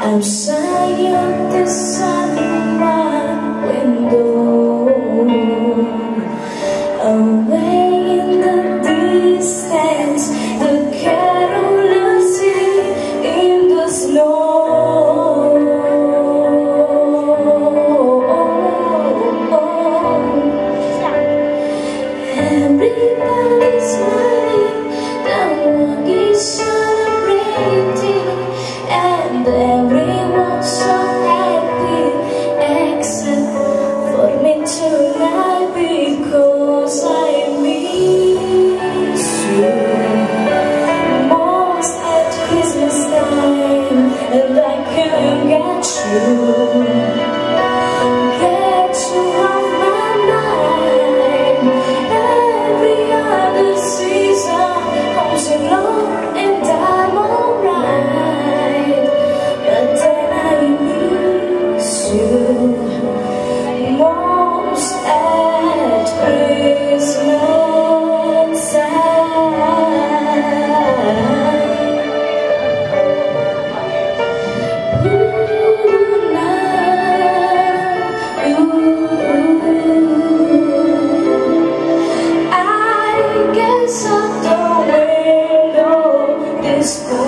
I'm saying this Santo Reino después.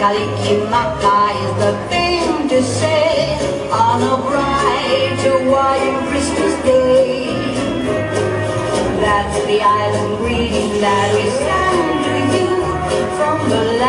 Kalikimaka is the thing to say on a bright white Christmas day. That's the island greeting that we send to you from the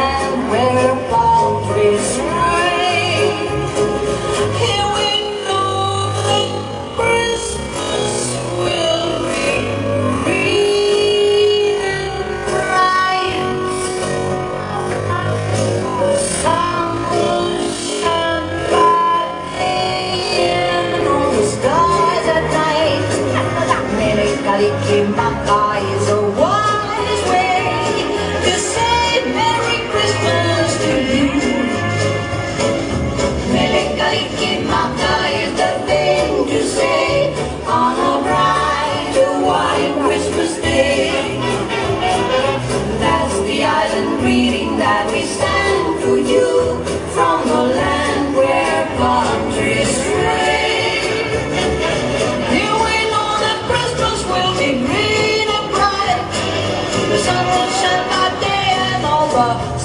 Green and bright. The sun will shine by day and all the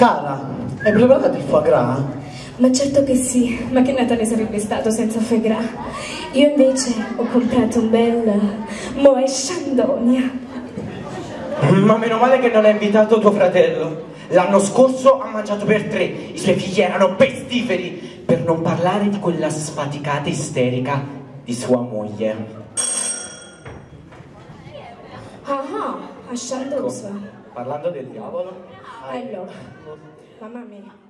Cara, hai preparato il foie gras? Ma certo che sì, ma che Natale sarebbe stato senza foie gras? Io invece ho comprato un bel Moe Shandonia. Ma meno male che non hai invitato tuo fratello. L'anno scorso ha mangiato per tre, i suoi figli erano pestiferi, per non parlare di quella sfaticata isterica di sua moglie. Ah ah, a Shandosa. Parlando del diavolo, I love. Mamá mía.